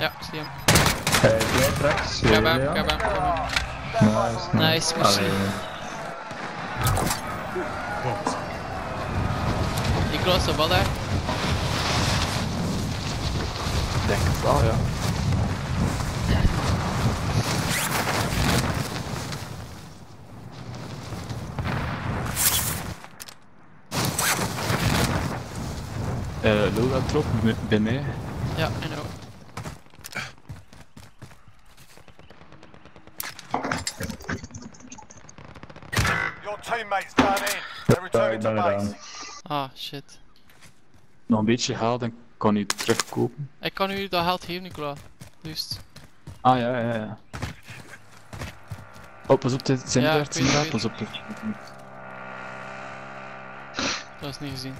Ja, ik zie hem. Hij blijft rechts. Ik heb ja, hem, ja. ik heb hem, hem. Nice, Nice, merci. Los de bal daar. Ik denk het wel, ja. Eh, Lola drop m- bij mij. Ja, I know. Ja, ik ben gedaan. Ah, shit. Nog een beetje geld en kan u terugkopen. Ik kan u dat geld geven, Nicola. Juist. Ah ja, ja, ja. Oh, pas op, dit zijn Ja, er ja, pas op. Dat is niet gezien.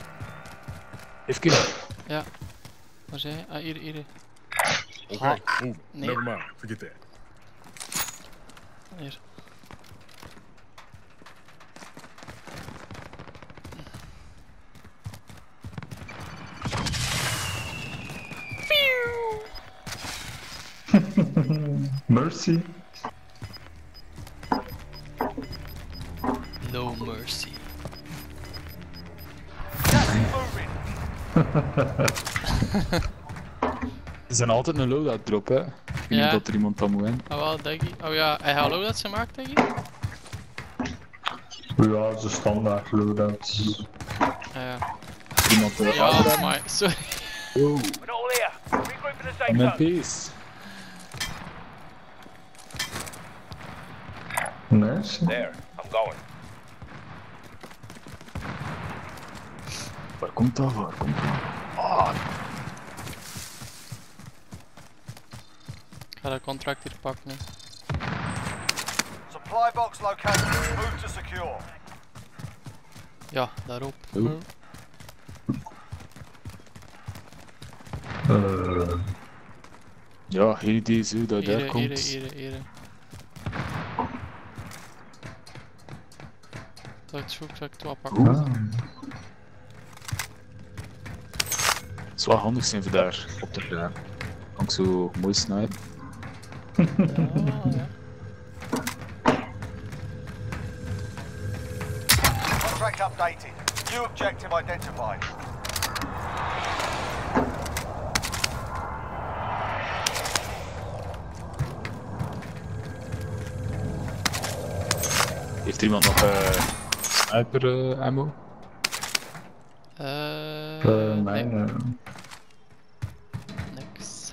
Even Waar zijn je? Ah, hier, hier. Okay, move. nee. Never mind. Forget that. Hier. Mercy. No mercy. Er zijn altijd een loadout drop, hè. Ik weet Ja. niet dat er iemand aan moet in. Oh wel, Daggy. Oh ja, hij hallo dat ze maakt, Daggy? Ja, ze standaard loadouts. Ah ja. Iemand er Ja, maar sorry. Oh, We're not all here. Regroup in the safe zone. peace. Nice. There. I'm going. Waar komt dat? Waar komt dat? Ah, Ik ga dat contract hier pakken. Supply box located. Move to secure. Ja, daarop. Oeh. Eh, ja, geen idee zo dat daar Hier, komt. hier, hier, hier. Dat is goed, dat ik het wel pakken. Oeh. ah. Het zou wel handig zijn voor daar op te gaan. Kan ik zo mooi snipen. Ja, ja. Contract updated. New objective identified. Heeft er iemand nog eh sniper eh, ammo? Eh, Eh, nee, nee, eh, niks.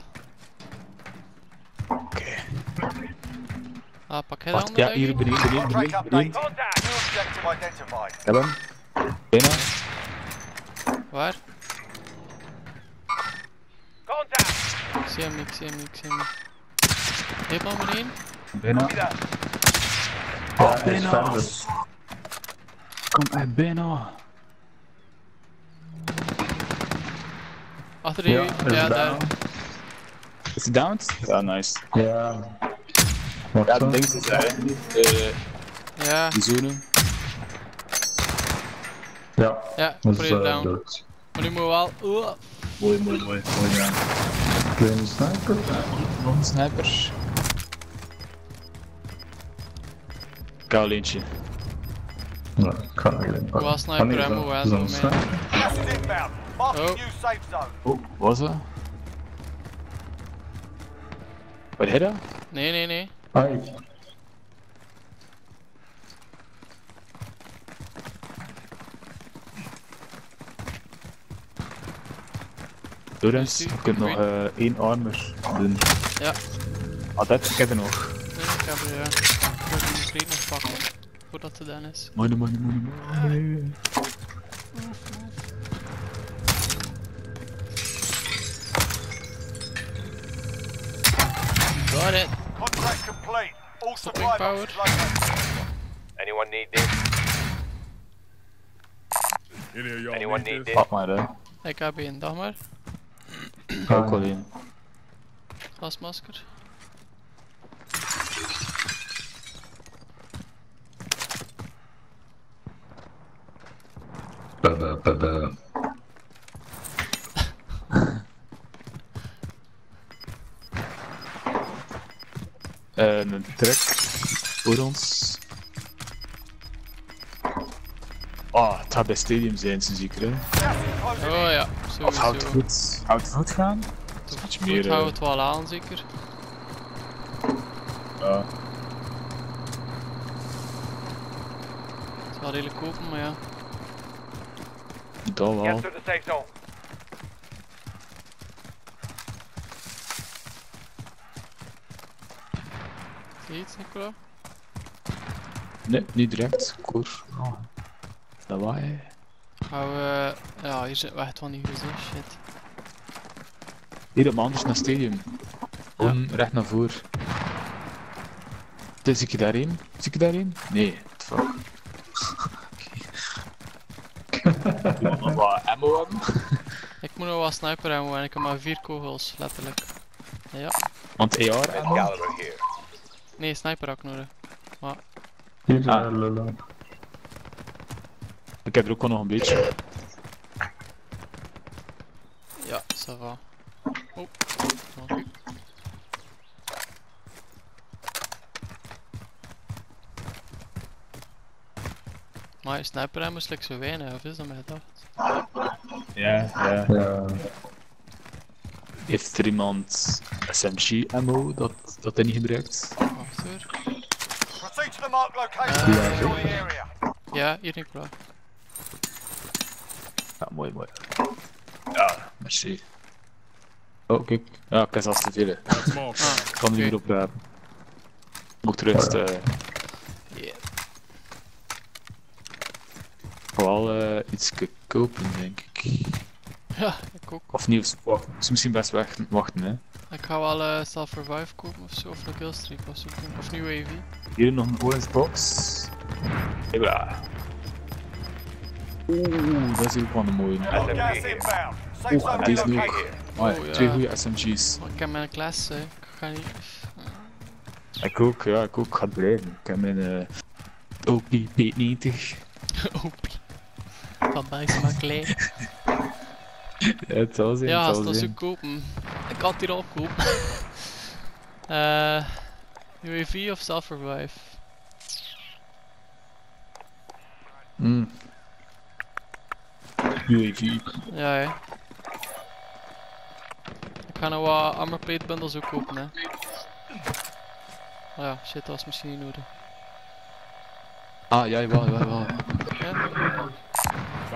Oké. Ah, pak jij Wacht, ja, hier beneden, beneden, beneden, heb hem. Waar? Contact. Ik zie hem ik zie hem ik zie hem. Helemaal beneden? Bijna. ja, hij is bijna. verder. Kom echt bijna. Achter Ja, Ja, daar. down. Is hij downed? Ja, nice. Ja. Wat Ja, dat ding. Eh, Ja, die zone. Ja, ja, dat is eh, down. dood. Maar nu moet wel. Oeh. Mooi, mooi, mooi. Mooi gedaan. Kleine sniper. Nog een sniper. Ik er. Wel sniper nee, ammo, dan zo, man. sniper. Gas is inbound. Marking Oh. new safe zone. Oh, wat was dat? Wat je dat? Nee, nee, nee. Ai. Lorenz, Is je kunt nog eh één armor doen. Ja. Ah, dat ik heb er nog. Nee, ik heb er ja. Ik wil die street nog pakken. Voordat het dan is. Money, money, money, money. Got it. Contract complete. All Stopping supply power. boxes located. Anyone need this? Any of y'all Anyone need need this? this? Pak maar, hè. Ik heb één, dag maar. Ook wel één. Baba. Eh, een trek voor ons. Ah, het gaat bij Stadium zijn, ze zeker. Hè? Is Oh ja, Of houdt het sowieso. goed? Houdt het goed gaan? Goed, iets goed, meer, eh, hou het wel aan, zeker. Ja. Het is wel redelijk open, maar ja. Get wel. Zie je iets, Nicola? Nee, niet direct. Koor. Oh. Hij. Gaan we... Ja, hier zit we echt wel niet goed, hè. Shit. Hier op anders naar Stadium. Gewoon recht naar voren. Dus zie je daarheen? Zie je daarheen? Nee, fuck. Iemand nog wat ammo hebben? Ik moet nog wat sniper ammo en ik heb maar vier kogels, letterlijk. Ja. Want AR ammo? Nee, sniper ik nodig. Hier, Ah. lullen. Ik heb er ook nog een beetje. Ja, ça va. Oh, dank Maar je sniper ammo is like zo weinig, of is dat mij dat? Ja, ja. Ja. Heeft er iemand SMG ammo dat, dat hij niet gebruikt? Wacht hoor. Proceed to the mark location. Uh, Secure the area. Ja, hier Nicola. Ja, mooi, mooi. Ja, merci. Oh, kijk. Ja, ik heb zelfs te veel. Ik kan niet meer op rapen. Moet terug. Vooral eh, iets kopen, denk ik. Ja, ik ook. Of niet. Dus misschien best weg, wachten, hè. Ik ga wel eh self-revive kopen of zo, of een killstreak of zo. Of nieuw AV. Hier nog een orange box. Hébla. Oeh, dat is ook wel een mooie. Uh, uh, Oeh, deze ook. Ja, Oh, ja. Twee goede SMG's. Ik heb mijn klas, hè. Ik ga niet... Ik ook, ja, ik ook. Ga het blijven. Ik heb mijn uh, OP P90. Opie. Van Bijs maar klein. Ja, het zal zijn. Ja, het zal zijn. kopen. Ik kan het hier al kopen. Eh UAV of self-revive? Mm. UAV. Ja, hè. Ik ga nog wat armor plate bundles ook kopen, hè. Oh ja, shit, dat was misschien niet nodig. Ah, ja, jawel, jawel, jawel. Ja?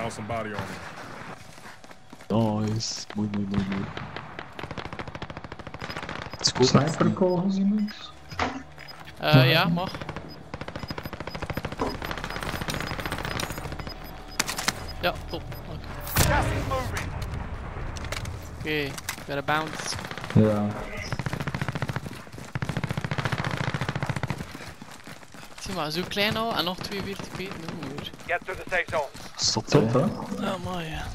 Found somebody on me. Nice. Mooi, mooi, mooi, mooi. Goed. Sniperkogels iemand? Eh, ja, mag. Ja, top. Oké, moving. okay. gotta bounce. Ja. Zie maar, zo klein al en nog 42 meter. Get to the safe zone. Stop, Top, hè. Ja, mooi. ja.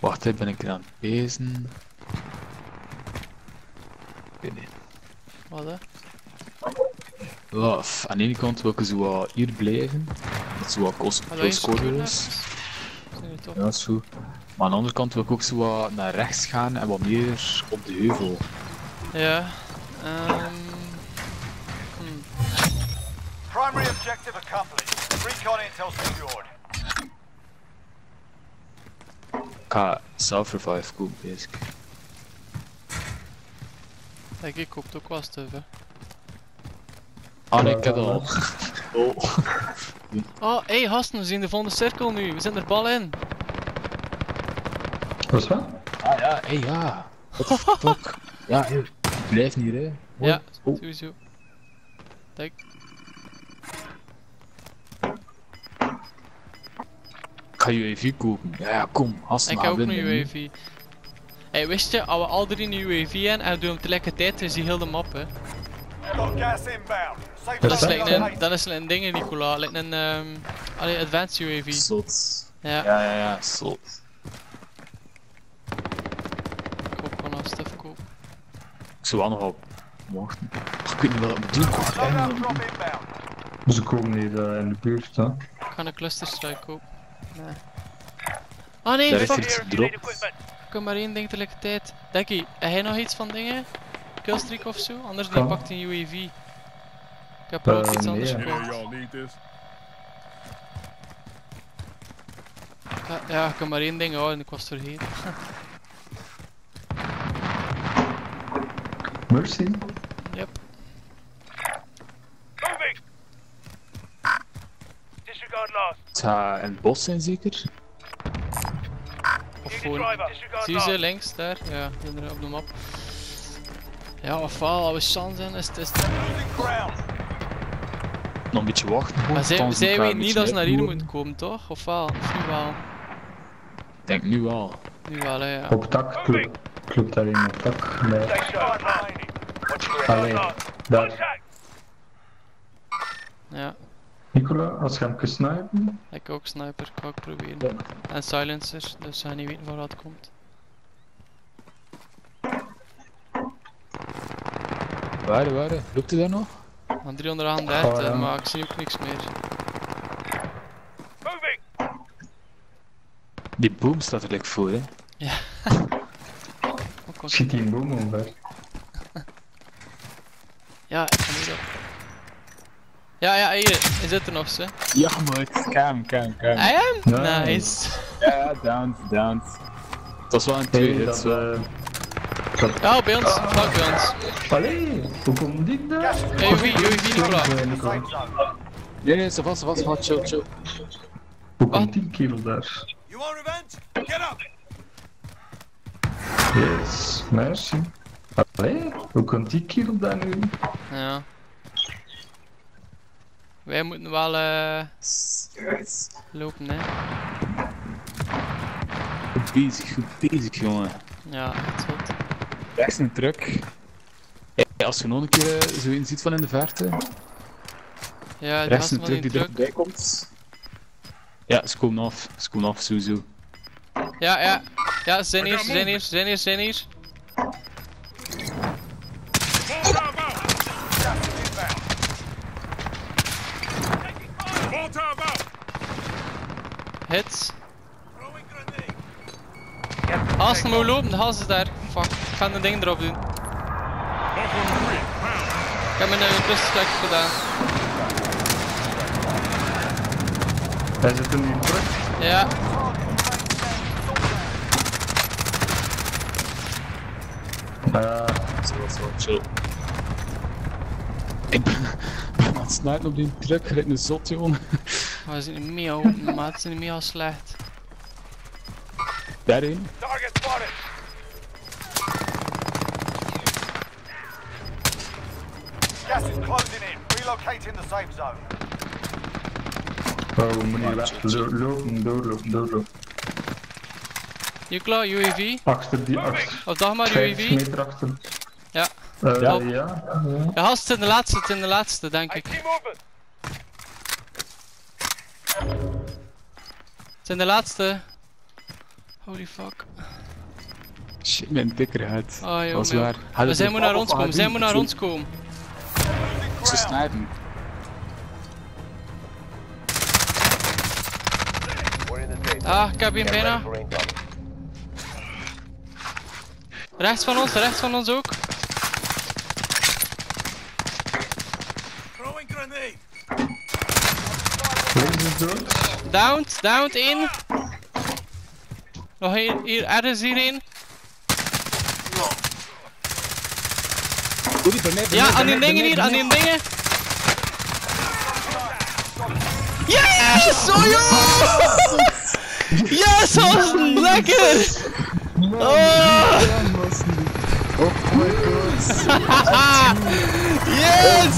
Wacht, hè, ben ik er aan het pezen? Ik weet niet. Wat hè? Aan de ene kant wil ik zo wat hier blijven. Dat het zo wat kost Wat plus score is. Ja, dat is goed. Maar aan de andere kant wil ik ook zo wat naar rechts gaan en wat meer op de heuvel. Ja. ehm hmm. Primary objective accomplished. Recon intel secured. Ik self-revive kopen, basic. Kijk, ik koop ook wel stuff, hè. Ah nee, ik heb al. Oh. Oh, hey, gasten, we zien de volgende cirkel nu. We zijn er bal in. Wat is dat? Ah ja, hé ja. What the fuck? Ja, hier. Blijf niet, hè. Hoi. Ja, Oh, sowieso. Kijk. ik ga UAV kopen. Ja, ja, kom. Als Ik heb ook een UAV. Hey, wist je, als we al drie een UAV hebben en we doen hem tegelijkertijd, is die heel de map, hè. Dat is, like een, dat is like een ding, Nicola. Like een, ehm allee, advanced UAV. Slot. Ja, Ja, ja, ja, slot. ik koop gewoon al stuff kopen. Ik zou wel nog op wachten. Ik weet niet wat ik moet doen. Ze komen hier eh, in de buurt, hè? Ik ga een cluster strike kopen. Nee. Ah nee, Daar is fuck. er iets equipment. Ik kan maar één ding tegelijkertijd. Denk je, heb jij nog iets van dingen? Killstreak of zo? Anders Kan. pakt een UAV. Ik heb er ook Eh, iets nee, anders gekocht. Ja, ja, ik kan maar één ding houden, ik was vergeten. Mercy. Yep. Moving. Disregard last. In het bos zijn zeker? Of gewoon. Zie ze links daar? Ja, inderdaad op de map. Ja, ofwel, als we chance zijn, is het. Is het... Nog een beetje wachten. Maar zij, een niet dat ze naar hier moeten komen, toch? Ofwel? Of nu wel? Ik denk nu wel. Nu wel, hè, ja. Klopt, daar op tak. Nee. Allee, daar. Ja, Nicola, als je hem kunt snipen. ik ook sniper, ga ik proberen. En silencer, dus gaan niet weten waar dat komt. Waar, waar? Loopt hij daar nog? Aan 338, Oh, ja. maar ik zie ook niks meer. Moving. Die boom staat er like voor, hè. Ook wel- Schiet die een boom omver. Ja, ik ga niet op. Ja, ja, hier, hij zit er nog, ze. Ja, maar Cam, cam, cam. I am? Nice. Nice. Ja, down, down. Het was wel een twee Hey, hits, dat, wel. Ja, bij ons, vlak bij ons. Allee, hoe komt die daar? Gas is Hey, UV, Nicola. Eh, Nicola. Nee, nee, ze vast, vast, chill, chill. Hoe komt die kerel daar? You want revenge? Get up. Yes, merci. Allee, hoe komt die kerel daar nu? Ja. Wij moeten wel eh lopen, hè. Goed bezig, goed bezig, jongen. Ja, echt goed. Rechts een truck. Hey, als je nog een keer eh, zo een ziet van in de verte, Ja, die rechts een truck die erbij komt. Ja, ze komen af, ze komen af, sowieso. Ja, ja. Ja, ze zijn hier, ze zijn hier, ze zijn hier, ze zijn hier. Hits. Ze moet lopen, de hals is daar. Fuck, ik ga een ding erop doen. Buffalo 3, pound. Ik heb mijn uh, tussenslek gedaan. Hij zit in die truck. Ja, Uh, Zo, zo, chill. Ik ben ben aan het snipen op die truck, gelijk een zot, jongen. maar we zijn niet meer open, maar het is niet meer slecht. Daarheen. Target spotted. Gas is closing in. Relocating the safe zone. oh, we moeten Lopen, doorlopen, doorlopen. You klaar, UAV? Achter die, achter. Of dag maar 50 UAV? meter achter. Ja. Eh, Ja. ja. ja. Ja, gast, het is in de laatste, het is in de laatste, denk ik. Het is in de laatste. Holy fuck. Shit, mijn dikker het. Oh, joh, joh. waar. Maar zij moet naar ons komen, zij moet naar ons komen. Ze safe Ah, ik heb hem bijna. Rechts van ons, rechts van ons ook. Throwing grenade. Is dood. Downed, downed, één. Nog hier, hier, mij, bij mij, Ja, aan die dingen hier, aan die dingen. Yes! Oh joh! Yes, dat was lekker! Oh! Oh my god. Haha! Yes!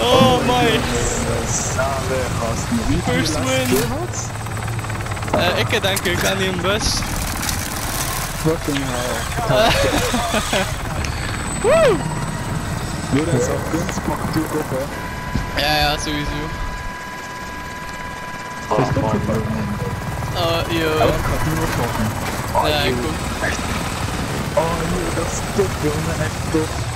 Oh my! First win. gehad? Eh, ik denk ik aan die bus. Fucking hell. Lorenz, als je kunt, pak het ook op, hè. Ja, ja, sowieso. Het opgepakt? Oh, yo. Ik nu oppakken. Ja, ik ook. Oh nee, dat is top, jongen. Echt top.